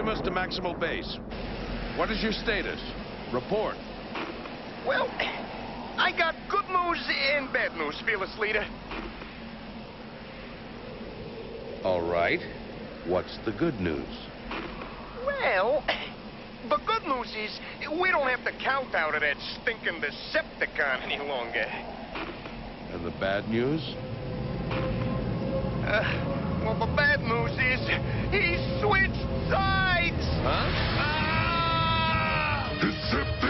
us to Maximal Base. What is your status? Report. Well, I got good news and bad news, fearless leader. All right. What's the good news? Well, the good news is we don't have to count out of that stinking Decepticon any longer. And the bad news? Uh, switched